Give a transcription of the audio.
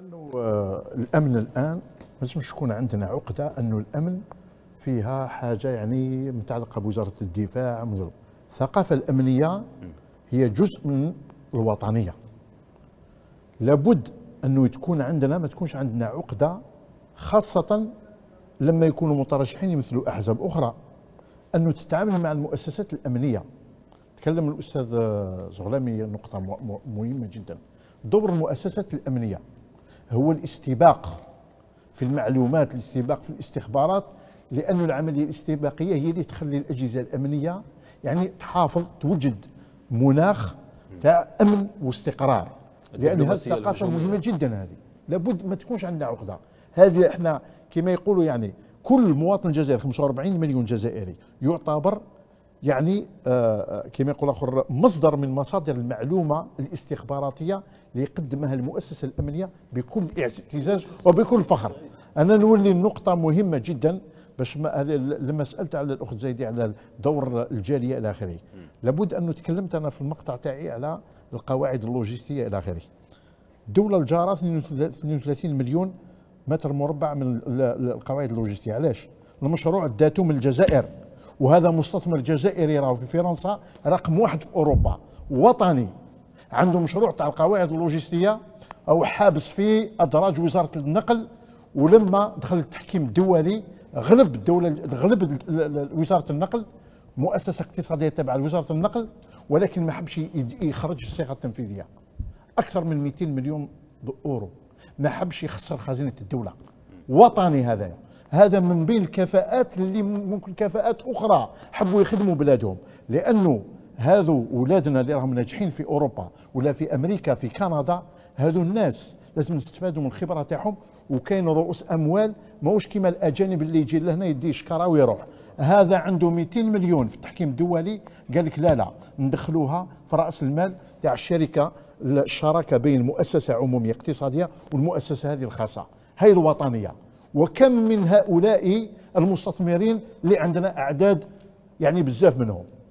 انه آه، الأمن الآن لازم تكون عندنا عقدة أنه الأمن فيها حاجة يعني متعلقة بوزارة الدفاع الثقافة الأمنية هي جزء من الوطنية. لابد أنه تكون عندنا ما تكونش عندنا عقدة خاصة لما يكونوا مترشحين يمثلوا أحزاب أخرى أنه تتعامل مع المؤسسات الأمنية. تكلم الأستاذ زغلامي نقطة مهمة جدا. دور المؤسسات الأمنية. هو الاستباق في المعلومات الاستباق في الاستخبارات لأن العملية الاستباقية هي اللي تخلي الأجهزة الأمنية يعني تحافظ توجد مناخ تاع أمن واستقرار. لأن هذه الثقافة مهمة جدا هذه. لابد ما تكونش عندنا عقدة. هذه إحنا كما يقولوا يعني كل مواطن جزائري 45 مليون جزائري يعتبر يعني آه، آه، كما يقول آخر مصدر من مصادر المعلومة الاستخباراتية اللي يقدمها المؤسسة الأمنية بكل اعتزاز وبكل فخر. أنا نولي النقطه مهمة جدا باش ما لما سألت على الأخت زيدي على دور الجالية إلى آخره. لابد أن تكلمت أنا في المقطع تاعي على القواعد اللوجستية إلى آخره. الدولة الجارة 32 مليون متر مربع من القواعد اللوجستية. علاش؟ المشروع داتو من الجزائر. وهذا مستثمر جزائري راهو في فرنسا رقم واحد في أوروبا. وطني. عنده مشروع تاع القواعد اللوجستية. أو حابس في أدراج وزارة النقل. ولما دخل التحكيم الدولي غلب الدولة غلب وزارة النقل. مؤسسة اقتصادية تابعه لوزاره النقل. ولكن ما حبش يخرج الصيغه التنفيذية. أكثر من 200 مليون أورو. ما حبش يخسر خزينة الدولة. وطني هذا. هذا من بين الكفاءات اللي ممكن كفاءات أخرى حبوا يخدموا بلادهم. لأنه هذو أولادنا اللي راهم ناجحين في أوروبا ولا في أمريكا في كندا هذو الناس لازم نستفادوا من الخبرة تاعهم. وكاين رؤوس أموال ماهوش كيما الأجانب اللي يجي لهنا يدي شكارة ويروح. هذا عنده 200 مليون في التحكيم الدولي. قال لك لا لا ندخلوها في رأس المال تاع الشركة الشراكة بين مؤسسه عمومية اقتصادية والمؤسسة هذه الخاصة. هي الوطنية. وكم من هؤلاء المستثمرين اللي عندنا أعداد يعني بزاف منهم.